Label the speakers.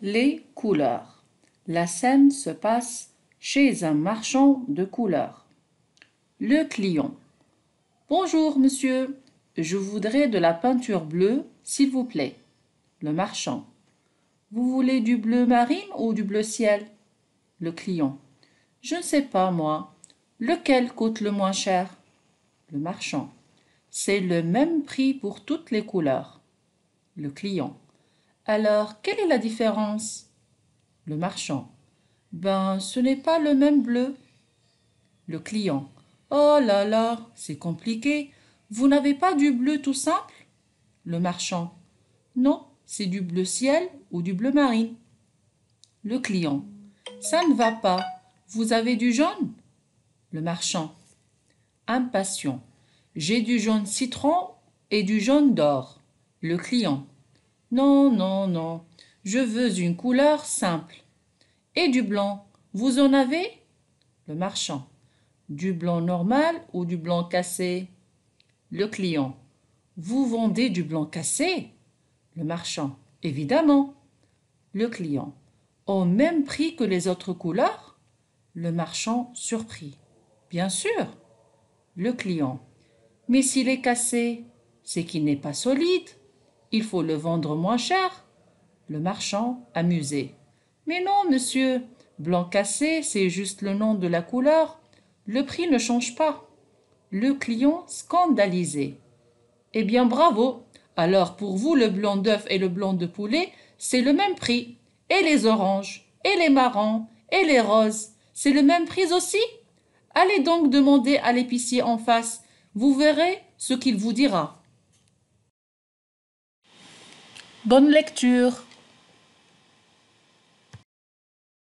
Speaker 1: Les couleurs. La scène se passe chez un marchand de couleurs. Le client. Bonjour, monsieur. Je voudrais de la peinture bleue, s'il vous plaît. Le marchand. Vous voulez du bleu marine ou du bleu ciel? Le client. Je ne sais pas, moi. Lequel coûte le moins cher? Le marchand. C'est le même prix pour toutes les couleurs. Le client. Alors, quelle est la différence? Le marchand. Ben, ce n'est pas le même bleu. Le client. Oh là là, c'est compliqué. Vous n'avez pas du bleu tout simple? Le marchand. Non, c'est du bleu ciel ou du bleu marine. Le client. Ça ne va pas. Vous avez du jaune? Le marchand. Impatient. J'ai du jaune citron et du jaune d'or. Le client. Non, non, non. Je veux une couleur simple. Et du blanc. Vous en avez? Le marchand. Du blanc normal ou du blanc cassé? Le client. Vous vendez du blanc cassé? Le marchand. Évidemment. Le client. Au même prix que les autres couleurs? Le marchand surpris. Bien sûr. Le client. Mais s'il est cassé, c'est qu'il n'est pas solide. Il faut le vendre moins cher. Le marchand, amusé. Mais non, monsieur, blanc cassé, c'est juste le nom de la couleur. Le prix ne change pas. Le client, scandalisé. Eh bien, bravo. Alors, pour vous, le blanc d'œuf et le blanc de poulet, c'est le même prix. Et les oranges, et les marrons, et les roses, c'est le même prix aussi Allez donc demander à l'épicier en face vous verrez ce qu'il vous dira. Bonne lecture